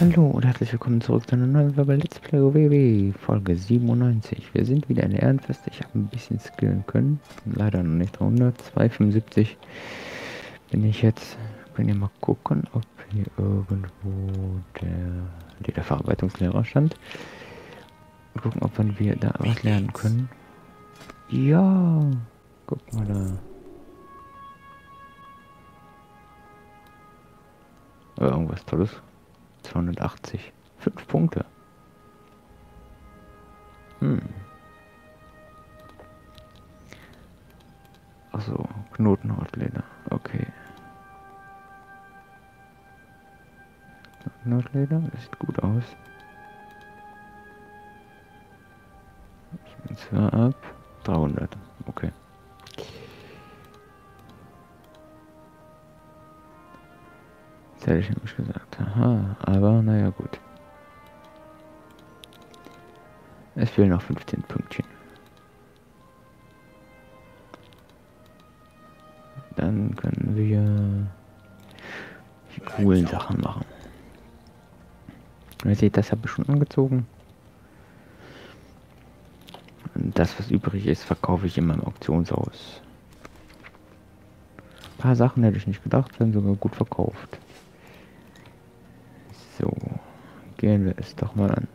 Hallo und herzlich willkommen zurück zu einer neuen Folge Let's Play WW, Folge 97. Wir sind wieder in der Ehrenfeste. Ich habe ein bisschen skillen können. Leider noch nicht 100. 275 bin ich jetzt. Können wir mal gucken, ob hier irgendwo der, der Verarbeitungslehrer stand. Und gucken, ob wir da was lernen können. Ja, guck mal da. Irgendwas Tolles. 280. 5 Punkte. Hm. Achso, Knotenhautleder. Okay. Knotenhautleder, das sieht gut aus. Und zwar ab 300. Okay. Hätte ich nämlich gesagt. Aha, aber naja gut. Es fehlen noch 15 Pünktchen. Dann können wir die coolen Sachen machen. ihr seht, das habe ich schon angezogen. Und das, was übrig ist, verkaufe ich in meinem Auktionshaus. Ein paar Sachen hätte ich nicht gedacht, werden sogar gut verkauft. So, gehen wir es doch mal an.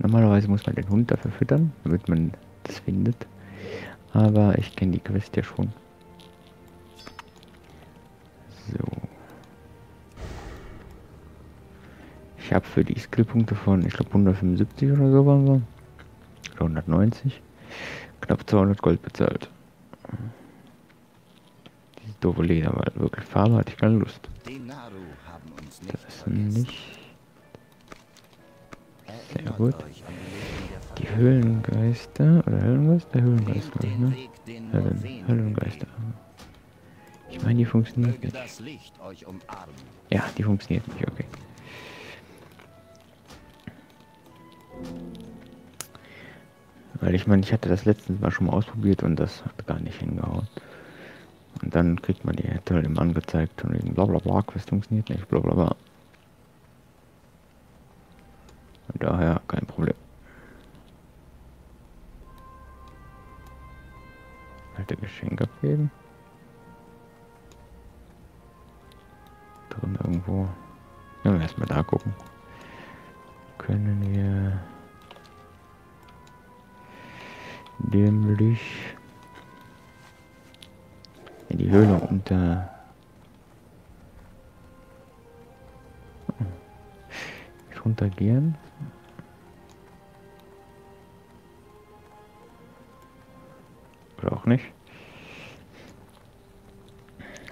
Normalerweise muss man den Hund dafür füttern, damit man das findet. Aber ich kenne die Quest ja schon. So. Ich habe für die Skillpunkte von, ich glaube 175 oder so waren wir. Oder 190. Knapp 200 Gold bezahlt doofe Leder, weil wirklich Farbe hatte ich keine Lust. Das ist nicht. Sehr gut. Die Höhlengeister, oder Höhlengeister? Höhlengeister, ne? Höhlen, Höhlengeister. Ich meine, die funktioniert nicht. Ja, die funktioniert nicht, okay. Weil ich meine, ich hatte das letztens mal schon mal ausprobiert und das hat gar nicht hingehauen. Und dann kriegt man die Hätte halt immer angezeigt und wegen bla bla bla, Quest funktioniert nicht, bla bla bla. Und daher kein Problem. Alte Geschenk abgeben.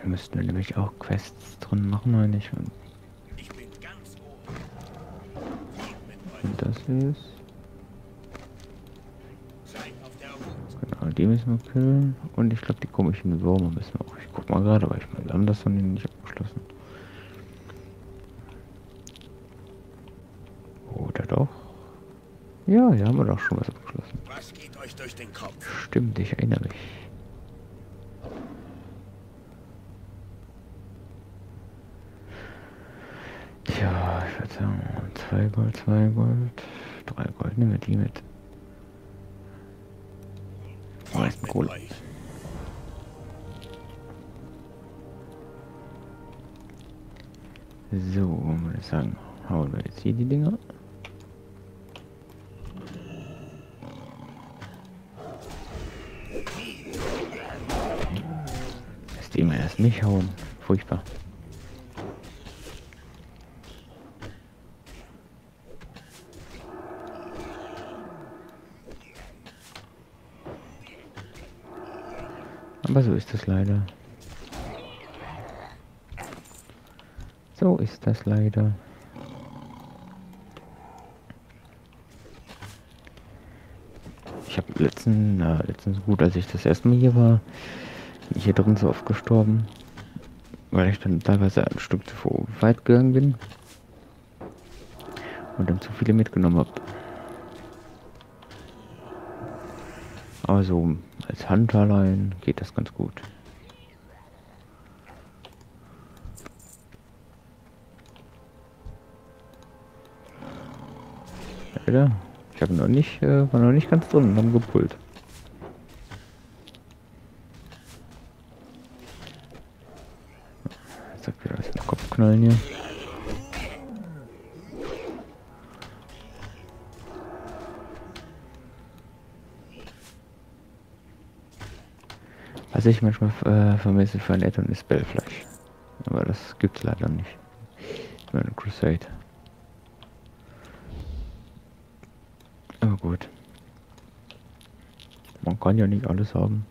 Wir müssten nämlich auch Quests drin machen, meine ich. Und das ist. die müssen wir killen. Und ich glaube, die komischen Würmer müssen wir auch. Ich guck mal gerade, weil ich meine, wir haben das von denen nicht abgeschlossen. Oder doch? Ja, hier haben wir doch schon was abgeschlossen. Was geht euch durch den Kopf? Stimmt, ich erinnere mich. Tja, ich würde sagen, zwei Gold, zwei Gold, drei Gold, nehmen wir die mit. meisten Kohle. So, würde ich sagen, hauen wir jetzt hier die Dinger. Lässt immer erst nicht hauen. Furchtbar. Aber so ist das leider. So ist das leider. Ich habe letzten, äh, letztens gut, als ich das erste Mal hier war, hier drin so oft gestorben, weil ich dann teilweise ein Stück zu weit gegangen bin und dann zu viele mitgenommen habe. Also als Hunterlein geht das ganz gut. Leider. Ich habe noch nicht, äh, war noch nicht ganz drin und haben gepult. Jetzt sagt wieder das Kopf knallen hier. Ich manchmal äh, vermisse für ein Add-on ist Bellfleisch. Aber das gibt's leider nicht. Nur Crusade. Aber gut. Man kann ja nicht alles haben.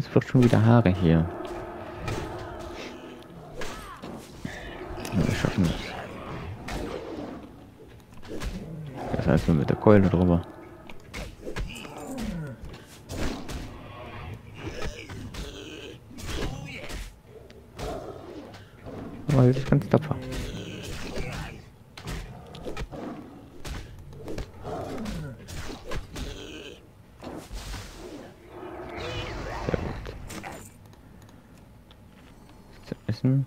Es wird schon wieder Haare hier. Wir schaffen das. Das heißt nur mit der Keule drüber. Aber das ist ganz tapfer. Sehr gut. Zu essen.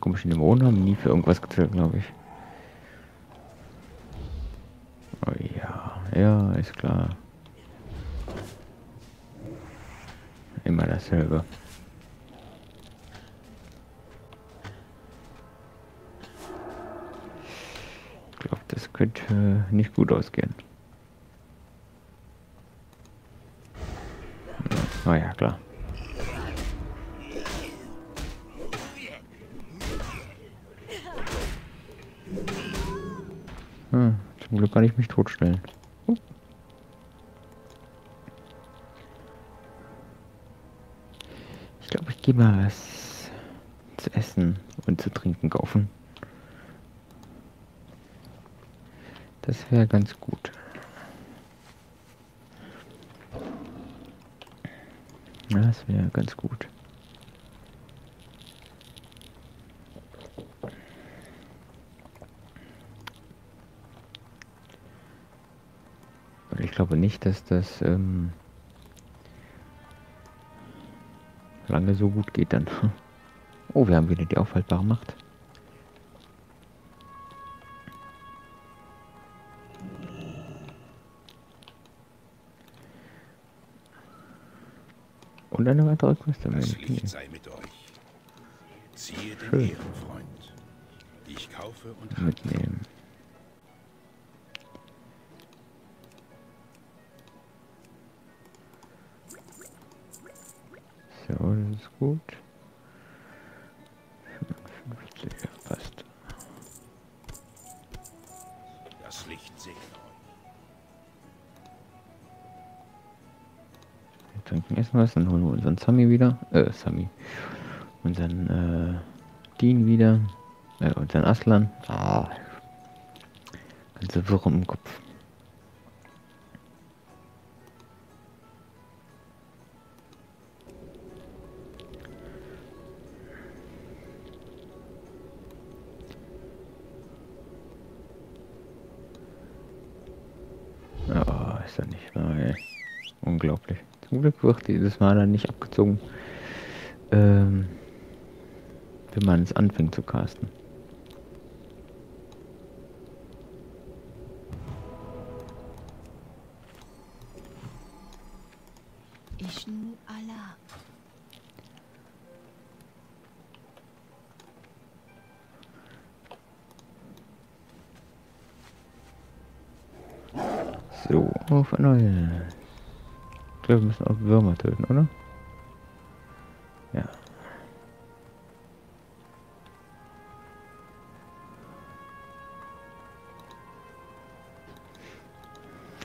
Komische Dämonen haben nie für irgendwas gezählt, glaube ich. Oh ja, ja, ist klar. Immer dasselbe. Ich glaube, das könnte nicht gut ausgehen. Ja, oh ja, klar. Zum Glück kann ich mich totstellen. Ich glaube, ich gehe mal was zu essen und zu trinken kaufen. Das wäre ganz gut. Das wäre ganz gut. Glaube nicht, dass das ähm, lange so gut geht dann. Oh, wir haben wieder die aufhaltbare Macht. Und eine weitere Quest am Ende. Licht So, das ist gut. 55, ja, passt. Das Licht segne euch. Wir trinken erst was, dann holen wir unseren Sami wieder. Äh, Sami. Unseren, äh, Dean wieder. Äh, unseren Aslan. Ah. Ganze Wirre im Kopf. Ist ja nicht wahr, ey. Unglaublich. Zum Glück wird dieses Mal dann nicht abgezogen, ähm, wenn man es anfängt zu casten. Ein neues. Ich glaube, wir müssen auch Würmer töten, oder? Ja.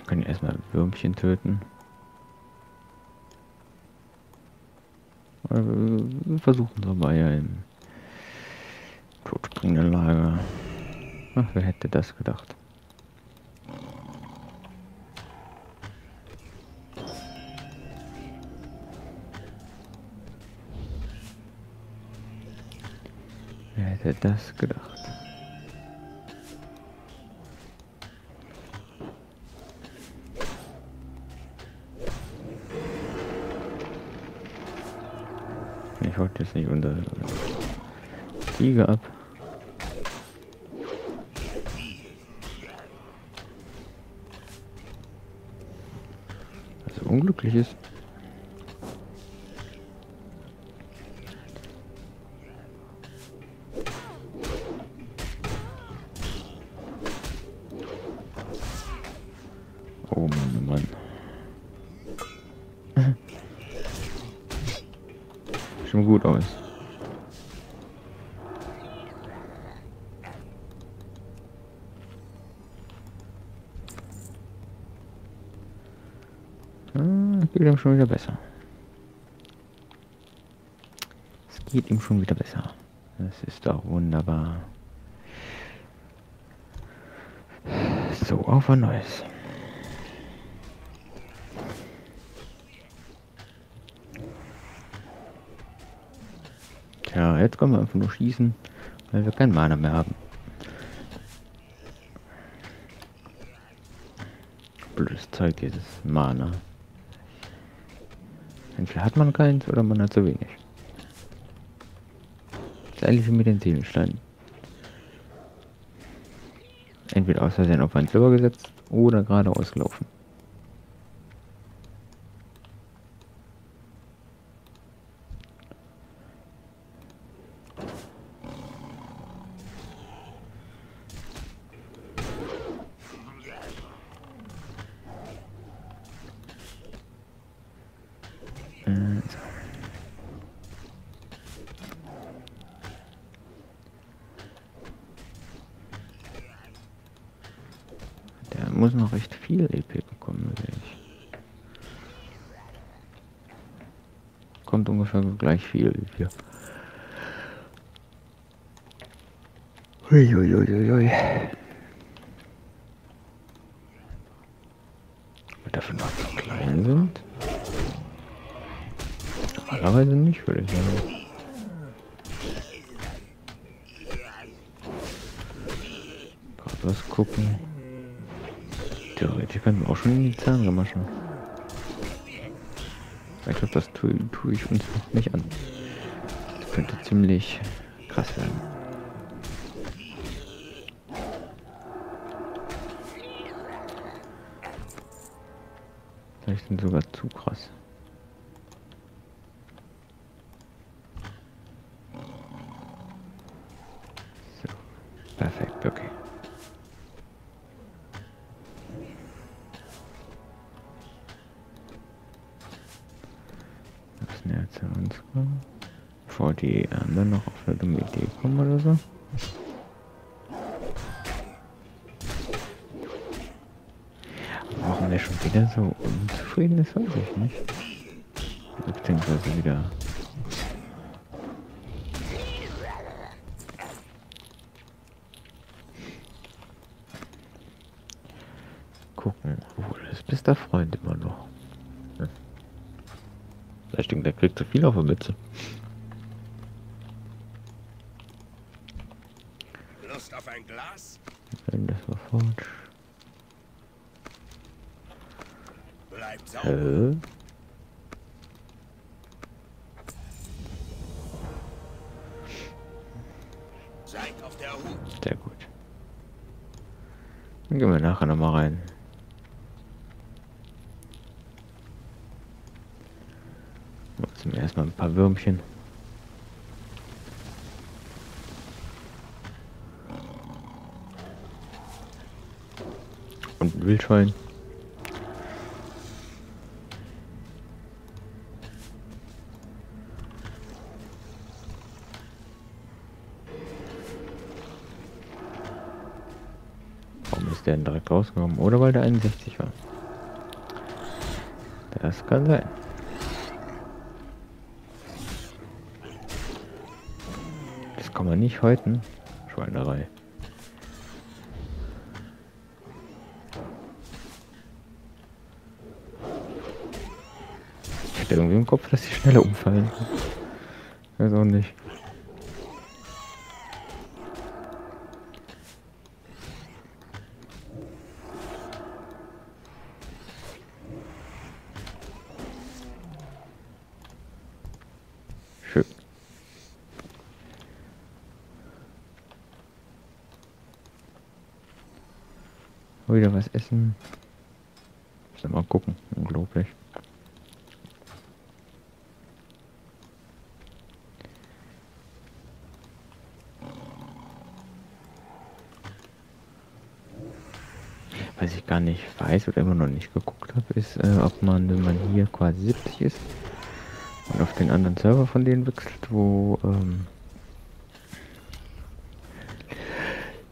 können erstmal Würmchen töten. Wir versuchen so mal ja im todbringenden Lager. Ach, wer hätte das gedacht? Das gedacht? Ich wollte jetzt nicht unter Tiger ab. Also unglücklich ist. Ah, geht ihm schon wieder besser. Es geht ihm schon wieder besser. Das ist doch wunderbar. So, auf ein neues. Tja, jetzt können wir einfach nur schießen, weil wir kein Mana mehr haben. Blödes Zeug, dieses Mana. Entweder hat man keins oder man hat zu wenig. Das wie mit den Seelensteinen. Entweder aus Versehen auf einen Silber gesetzt oder gerade ausgelaufen. Äh, so. Der muss noch recht viel EP bekommen, sehe ich. Kommt ungefähr gleich viel wie wir. Uiuiuiui. Und dafür noch so klein sind. Normalerweise nicht, würde ich sagen. Gerade was gucken. Theoretisch können wir auch schon in die Zahnkammer schauen. Ich glaube, das tue, tue ich uns noch nicht an. Das könnte ziemlich krass werden. Vielleicht sind sogar zu krass. Auf eine dumme Idee kommen oder so. Warum der schon wieder so unzufrieden ist, weiß ich nicht. Beziehungsweise wieder. Gucken. Oh, das ist bester Freund immer noch. Hm. Vielleicht denkt der kriegt zu viel auf der Mütze. Lust auf ein Glas? Sauber. Hä? Seid auf der Hut. Sehr gut. Dann gehen wir nachher nochmal rein. Wir erstmal ein paar Würmchen. Wildschwein. Warum ist der denn direkt rausgekommen? Oder weil der 61 war? Das kann sein. Das kann man nicht häuten. Schweinerei. Irgendwie im Kopf, dass die schneller umfallen. Weiß auch nicht. Wieder was essen. Muss mal gucken. Unglaublich. Was ich gar nicht weiß oder immer noch nicht geguckt habe, ist, äh, ob man, wenn man hier quasi 70 ist und auf den anderen Server von denen wechselt, wo ähm,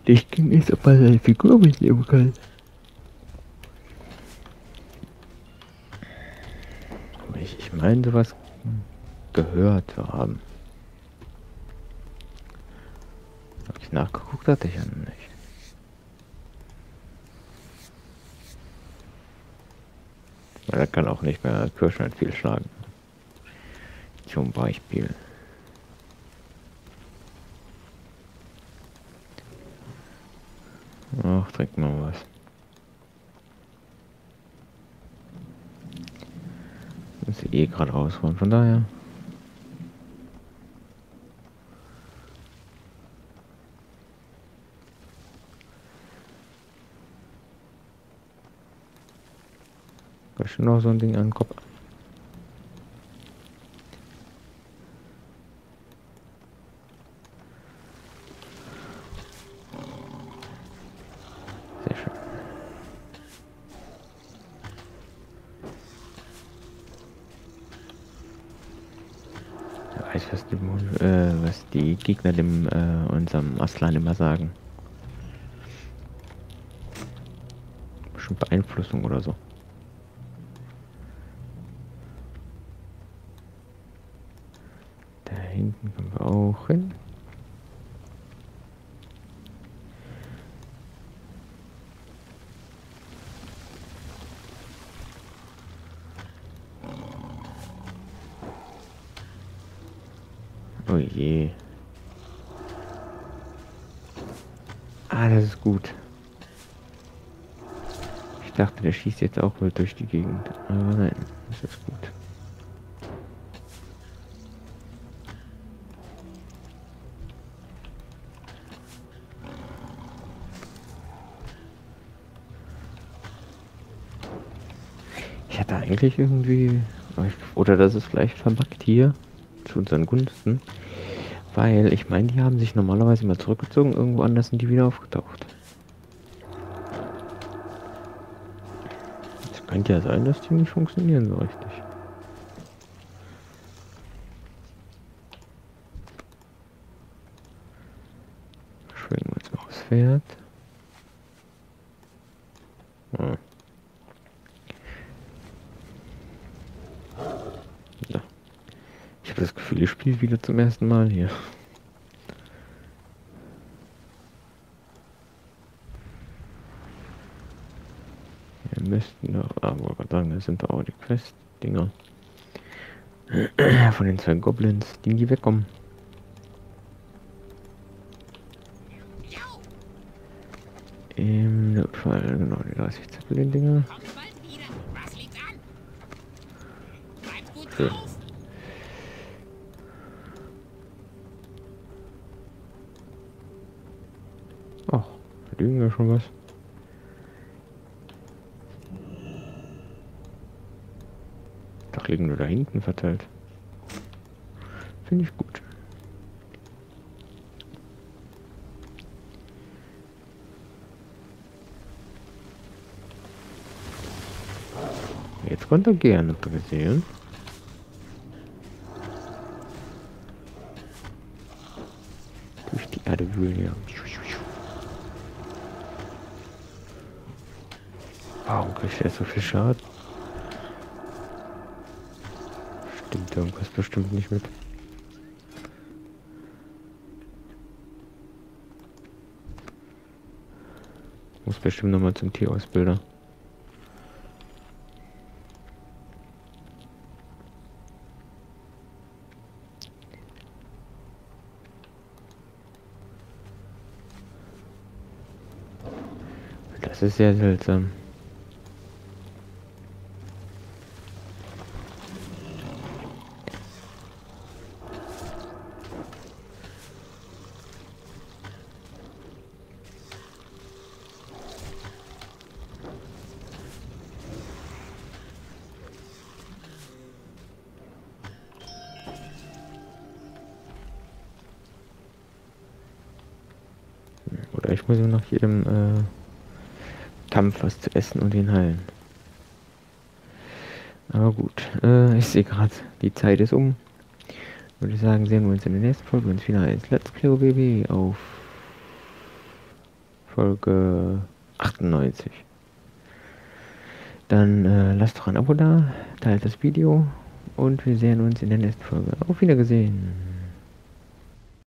Licht ging ist, ob man seine Figur mitnehmen kann. Ich, ich meine sowas gehört zu haben. Hab ich nachgeguckt, hatte ich ja noch nicht. Er kann auch nicht mehr Kirschneid viel schlagen. Zum Beispiel. Ach, trink mal was. Muss eh gerade rausholen, von daher. Schon noch so ein Ding an den Kopf. Sehr weiß, was die, äh, was die Gegner dem äh, unserem Aslan immer sagen. Bestimmt Beeinflussung oder so. Da hinten können wir auch hin. Oh je. Ah, das ist gut. Ich dachte, der schießt jetzt auch wohl durch die Gegend. Aber nein, das ist gut. Ich hatte eigentlich irgendwie. Oder das ist vielleicht verbuggt hier. Zu unseren Gunsten. Weil ich meine, die haben sich normalerweise mal zurückgezogen. Irgendwo anders sind die wieder aufgetaucht. Könnte ja sein, dass die nicht funktionieren so richtig. Schwingen wir aufs Pferd. Hm. Ja. Ich habe das Gefühl, ich spiele wieder zum ersten Mal hier. Wir müssten doch, ah, wollte gerade sagen, da sind auch die Quest-Dinger. Von den zwei Goblins, die nie wegkommen. Im Notfall, genau, die 30 Zeppelin-Dinger. Schön. Ach, liegen ja schon was. Liegen nur da hinten verteilt. Finde ich gut. Jetzt konnte er gerne gesehen. Durch die Erde wühlen, ja. Warum kriegt er so viel Schaden? Stimmt irgendwas bestimmt nicht mit. Muss bestimmt nochmal zum Tierausbilder. Das ist sehr seltsam. Ich muss ihm nach jedem äh, Kampf was zu essen und ihn heilen. Aber gut, äh, ich sehe gerade, die Zeit ist um. Würde ich sagen, sehen wir uns in der nächsten Folge, wenn es wieder heißt Let's Play OBB auf Folge 98. Dann äh, lasst doch ein Abo da, teilt das Video und wir sehen uns in der nächsten Folge. Auf Wiedersehen.